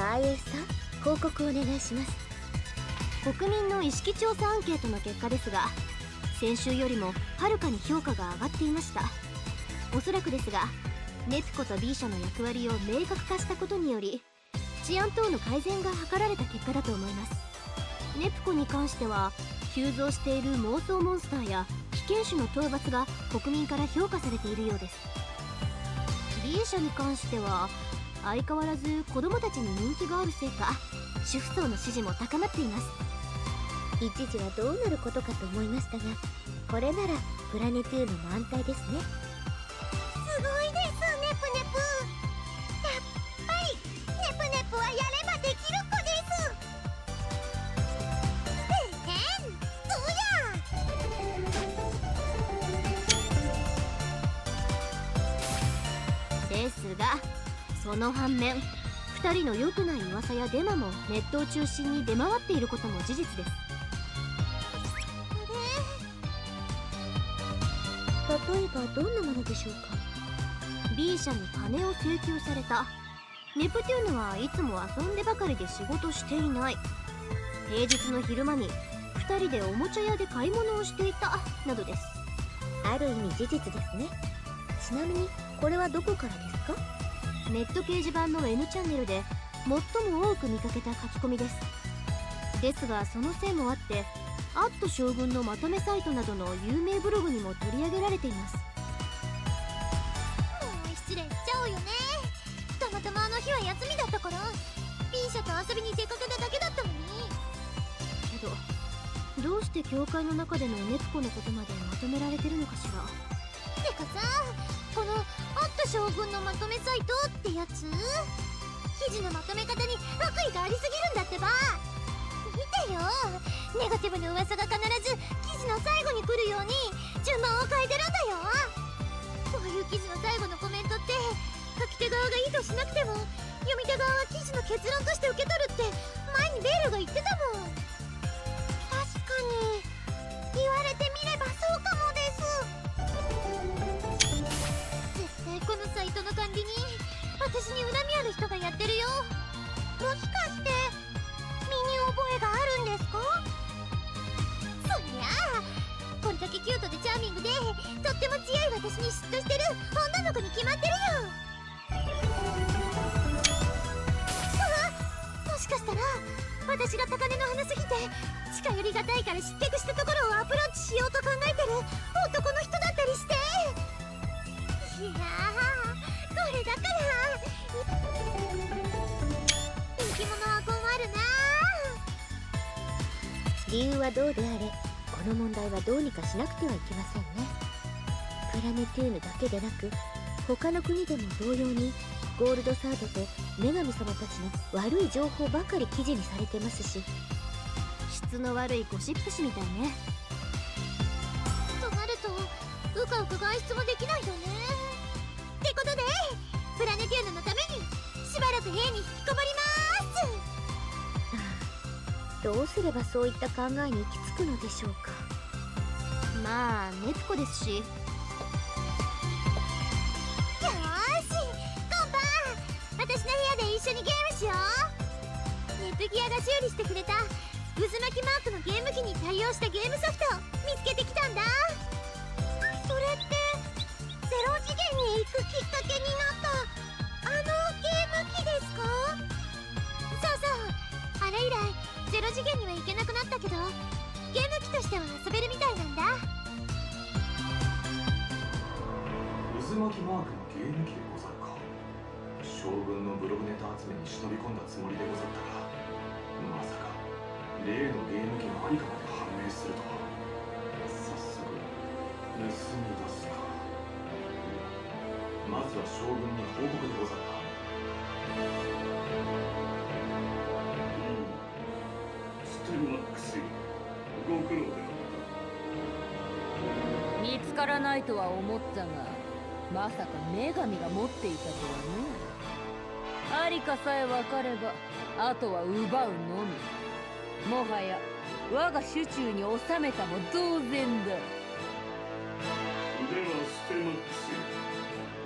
は IS さん広告お願いします。国民の意識調査アンケートの結果ですが先週よりもはるかに評価が上がっていました。おそらくですがネプコと B 社の役割を明確化したことにより治安等の改善が図られた結果だと思います。ネプコに関しては急増している妄想モンスターや危険種の討伐が国民から評価されているようです。B 社に関しては相変わらず子供たちに人気があるせいか主婦層の支持も高まっています。一時はどうなることかと思いましたがこれならプラネテューノも安泰ですね。すごいですネプネプ。やっぱりネプネプはやればできる子です。へへんどや。ですがその反面2人の良くない噂やデマもネットを中心に出回っていることも事実です。例えばどんなものでしょうか？B 社に金を請求された。ネプテューヌはいつも遊んでばかりで仕事していない。平日の昼間に2人でおもちゃ屋で買い物をしていた。などです。ある意味事実ですね。ちなみにこれはどこからですか？ネット掲示板の N チャンネルで最も多く見かけた書き込みです。ですがそのせいもあってアット将軍のまとめサイトなどの有名ブログにも取り上げられています。もう失礼しちゃうよね。たまたまあの日は休みだったから B 社と遊びに出かけただけだったのに。けどどうして教会の中でのネプコのことまでまとめられてるのかしら？てかさこの「あった将軍のまとめサイト」ってやつ？記事のまとめ方に悪意がありすぎるんだってば。見てよ。ネガティブな噂が必ず記事の最後に来るように順番を変えてるんだよ。こういう記事の最後のコメントって書き手側が意図しなくても読み手側は記事の結論として受け取るって前にベールが言ってたもん。確かに。言われてみればそうかもです。このサイトの管理に私に恨みある人がやってるよもしかして身に覚えがあるんですかそりゃあこれだけキュートでチャーミングでとっても強い私に嫉妬してる女の子に決まってるよあもしかしたら私が高嶺の花すぎて近寄りがたいから失脚したところをアプローチしようと考えてる男の人だったりしていやーこれだから。人気者は困るな。理由はどうであれこの問題はどうにかしなくてはいけませんね。プラネテューヌだけでなく他の国でも同様にゴールドサードと女神様たちの悪い情報ばかり記事にされてますし。質の悪いゴシップ誌みたいね。となるとうかうか外出もできないよね。プラネティウムのためにしばらく部屋に引きこもります。どうすればそういった考えに行き着くのでしょうか。まあネプコですし。よーしコンパ私の部屋で一緒にゲームしよう。ネプギアが修理してくれた渦巻きマークのゲーム機に対応したゲームソフト見つけてきたんだくきっかけになったあのゲーム機ですか？そうそう。あれ以来ゼロ次元には行けなくなったけどゲーム機としては遊べるみたいなんだ。渦巻きマークのゲーム機でござるか？将軍のブログネタ集めに忍び込んだつもりでござったがまさか例のゲーム機が何かまで判明するとは。早速盗み出す。まずは将軍に報告でござった。ステルマックスご苦労で見つからないとは思ったがまさか女神が持っていたとはねありかさえ分かればあとは奪うのみ。もはや我が手中に収めたも同然だ。ではステルマックス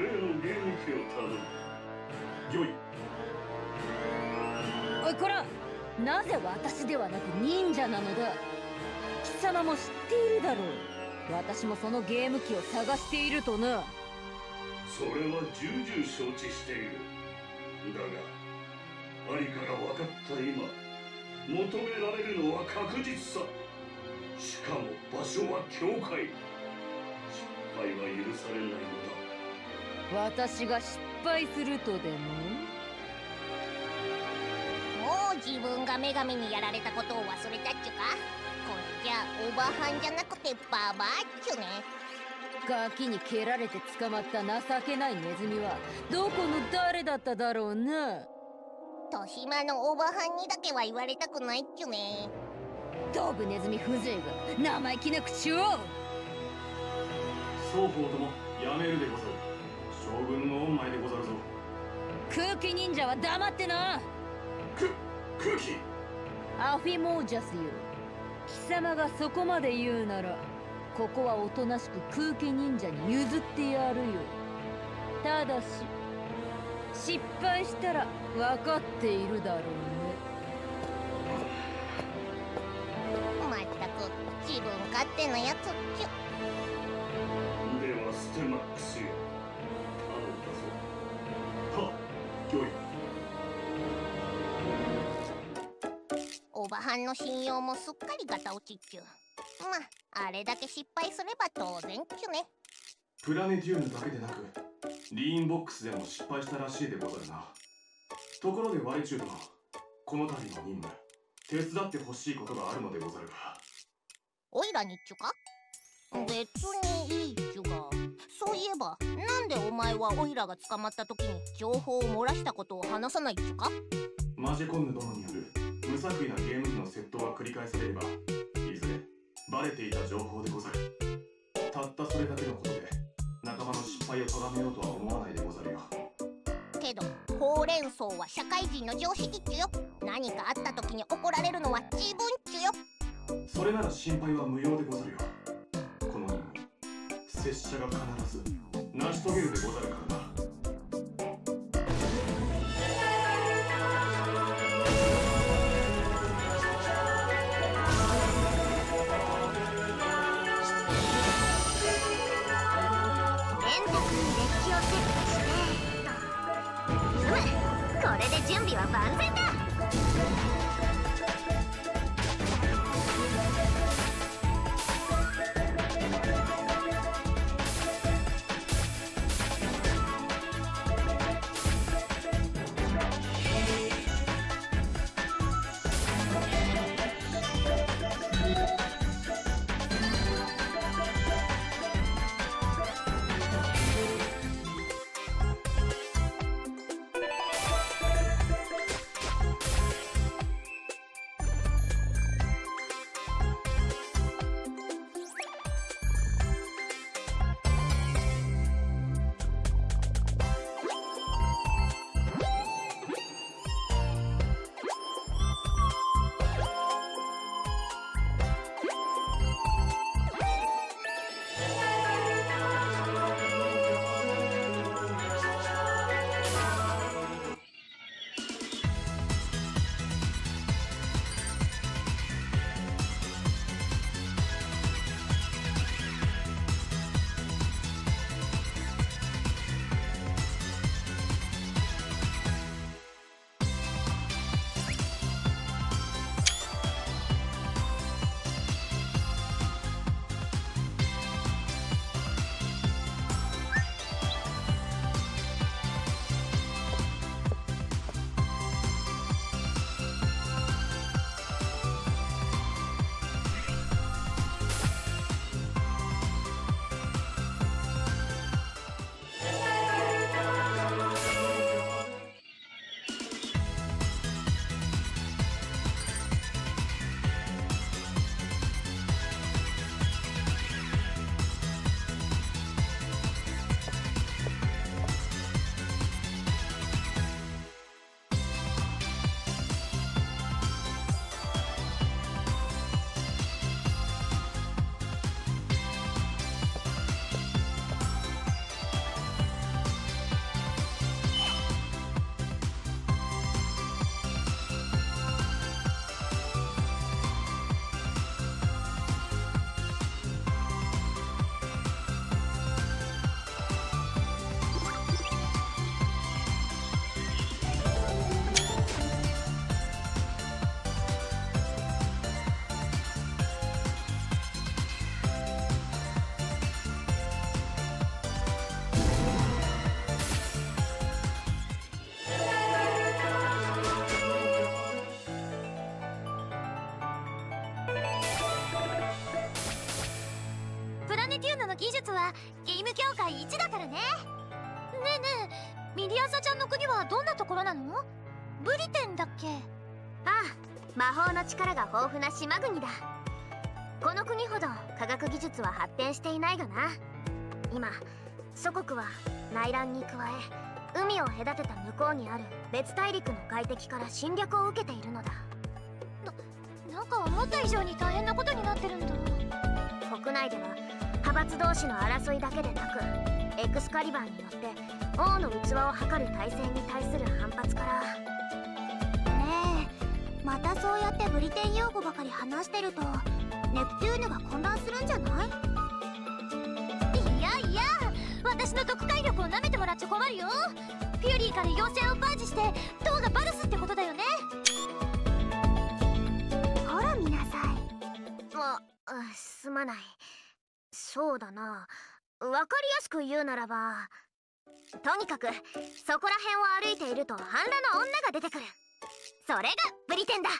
例のゲーム機を頼むよいおいこらなぜ私ではなく忍者なのだ。貴様も知っているだろう。私もそのゲーム機を探しているとな。それは重々承知している。だがアリから分かった今求められるのは確実さ。しかも場所は教会失敗は許されないのだ。私が失敗するとでも？もう自分が女神にやられたことを忘れたっちゅか？これじゃおばはんじゃなくてババアっちゅね。ガキに蹴られて捕まった情けないネズミはどこの誰だっただろうな年間のおばはんにだけは言われたくないっちゅね。ドブネズミ風情が生意気な口を！双方ともやめるでござる将軍の恩前でござるぞ。空気忍者は黙ってな。く空気。アフィモージャスよ。貴様がそこまで言うならここはおとなしく空気忍者に譲ってやるよ。ただし失敗したら分かっているだろうね。まったく自分勝手なやつっちゅの信用もすっかりガタ落ちっちゅまああれだけ失敗すれば当然っちゅね。プラネテューヌだけでなくリーンボックスでも失敗したらしいでござるな。ところでワイチュー殿この度の任務手伝ってほしいことがあるのでござるが。おいらにっちゅか？別にいいっちゅが。そういえばなんでお前はおいらが捕まった時に情報を漏らしたことを話さないっちゅか？マジェコンヌ殿による無作為なゲーム機の窃盗が繰り返されればいずれバレていた情報でござる。たったそれだけのことで仲間の失敗を咎めようとは思わないでござるよ。けどほうれん草は社会人の常識っちゅよ。何かあった時に怒られるのは自分っちゅよ。それなら心配は無用でござるよ。この任務拙者が必ず成し遂げるでござるからな技術はゲーム協会一だからね。ねえねえミリアサちゃんの国はどんなところなの？ブリテンだっけ？ああ魔法の力が豊富な島国だ。この国ほど科学技術は発展していないがな。今祖国は内乱に加え海を隔てた向こうにある別大陸の外敵から侵略を受けているのだ。なんか思った以上に大変なことになってるんだ。国内では派閥同士の争いだけでなくエクスカリバーによって王の器を測る体制に対する反発から。ねえまたそうやってブリテン用語ばかり話してるとネプテューヌが混乱するんじゃない？いやいや私の特快力を舐めてもらっちゃ困るよ。フューリーから妖精をパージして塔がバルスってことだよね。ほら見なさい。ああすまないそうだな。わかりやすく言うならばとにかくそこら辺を歩いていると半裸の女が出てくる。それがブリテンだ。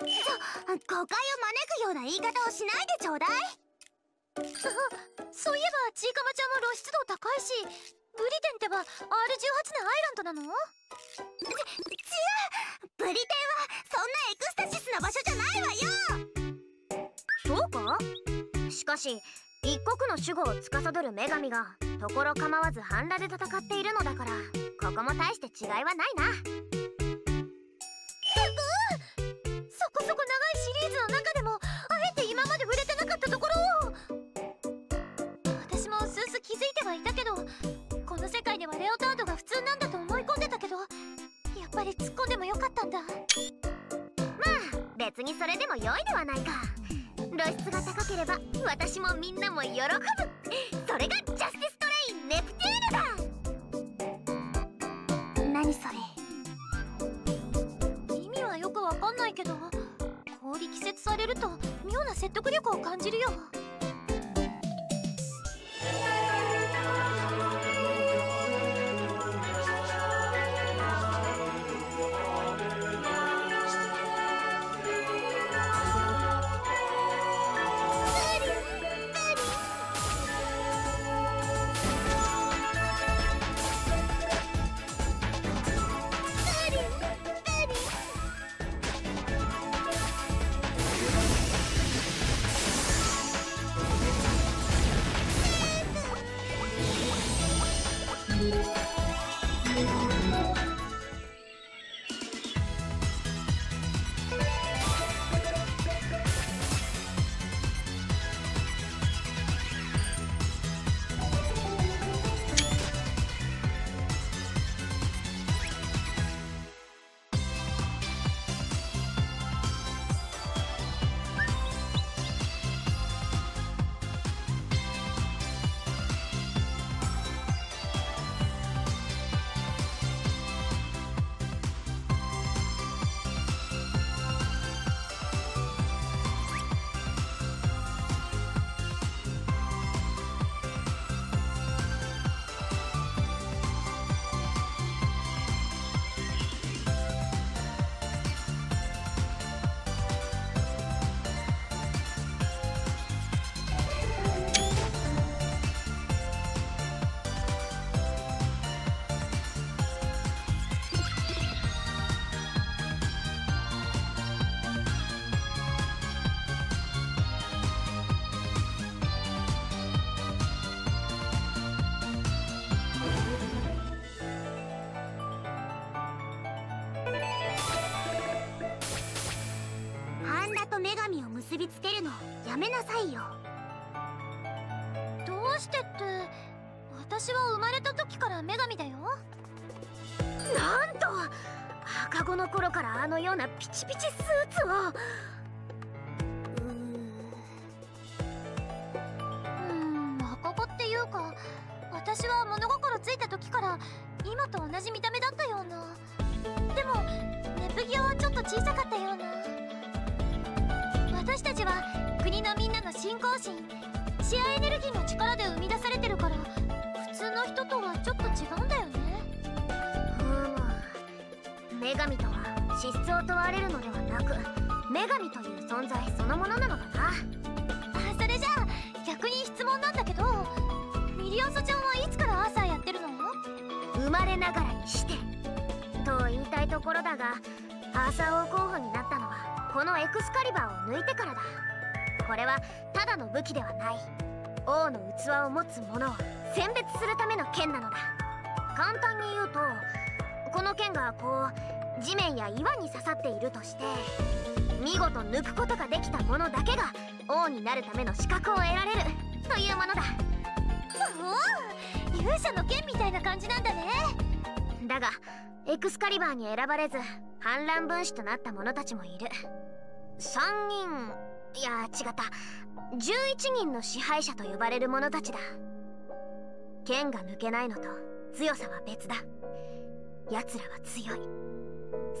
誤解を招くような言い方をしないでちょうだい。そういえばちいかまちゃんも露出度高いしブリテンってば R18 のアイランドなの？ち違うブリテンはそんなエクスタシスな場所じゃないわよそうかしかし一国の守護を司る女神がところ構わず半裸で戦っているのだからここも大して違いはないな。そこそこ長いシリーズの中でもあえて今まで触れてなかったところを。私もうすうす気づいてはいたけどこの世界ではレオタードが普通なんだと思い込んでたけどやっぱり突っ込んでもよかったんだ。まあ別にそれでも良いではないか。露出が高ければ私もみんなも喜ぶそれがジャスティストレインネプテューヌだ。何それ。意味はよくわかんないけど氷季節されると妙な説得力を感じるよ。るのやめなさいよ。どうしてって私は生まれた時から女神だよ。なんと赤子の頃からあのようなピチピチスーツを。うーん赤子っていうか私は物心ついた時から今と同じ見た目だったような。でもネプギアはちょっと小さかったような私たちは国のみんなの信仰心シアエネルギーの力で生み出されてるから普通の人とはちょっと違うんだよね。ふむ女神とは資質を問われるのではなく女神という存在そのものなのかな。あそれじゃあ逆に質問なんだけどミリオソちゃんはいつからアーサーやってるの？生まれながらにしてと言いたいところだがアーサー王候補になったのはこのエクスカリバーを抜いてからだ。これはただの武器ではない。王の器を持つ者を選別するための剣なのだ。簡単に言うとこの剣がこう地面や岩に刺さっているとして見事抜くことができた者だけが王になるための資格を得られる。というものだ。おお勇者の剣みたいな感じなんだね。だがエクスカリバーに選ばれず反乱分子となった者たちもいる。3人いや違った。11人の支配者と呼ばれる者たちだ。剣が抜けないのと強さは別だ。奴らは強い。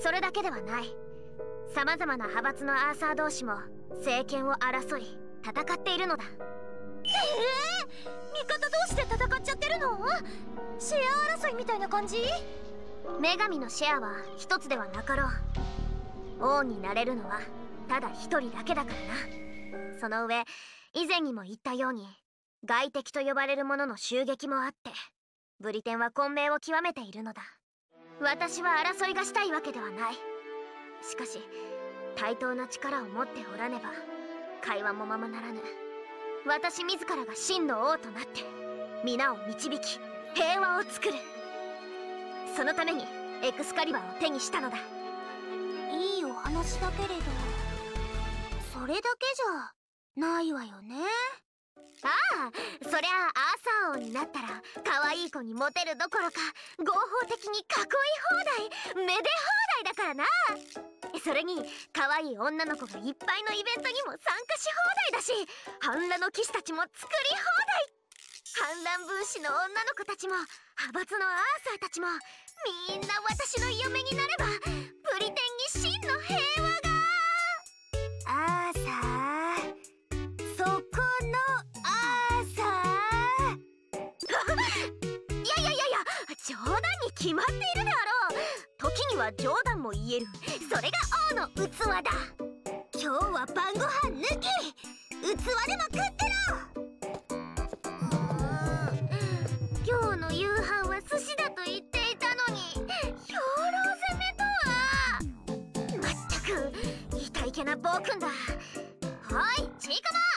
それだけではない。様々な派閥のアーサー同士も政権を争い戦っているのだ、味方同士で戦っちゃってるの？シェア争いみたいな感じ？女神のシェアは一つではなかろう。王になれるのはただ一人だけだからな。その上以前にも言ったように外敵と呼ばれる者の襲撃もあってブリテンは混迷を極めているのだ。私は争いがしたいわけではない。しかし対等な力を持っておらねば会話もままならぬ。私自らが真の王となって皆を導き平和を作る。そのためにエクスカリバーを手にしたのだ。いいお話だけれど。それだけじゃないわよね。ああそりゃあアーサー王になったら可愛い子にモテるどころか合法的に囲い放題めで放題だからなそれに可愛い女の子がいっぱいのイベントにも参加し放題だし半裸の騎士たちも作り放題反乱分子の女の子たちも派閥のアーサーたちもみんな私の嫁になればプリテンに真の平和が。アーサー。そこのアーサー。いやいやいやいや冗談に決まっているであろう。時には冗談も言える。それが王の器だ。今日は晩ご飯抜き。器でも食ってろ。今日の夕飯は寿司だと言っていたのに。兵糧攻めとは。まったくいたいけな暴君だ。はいちいかま。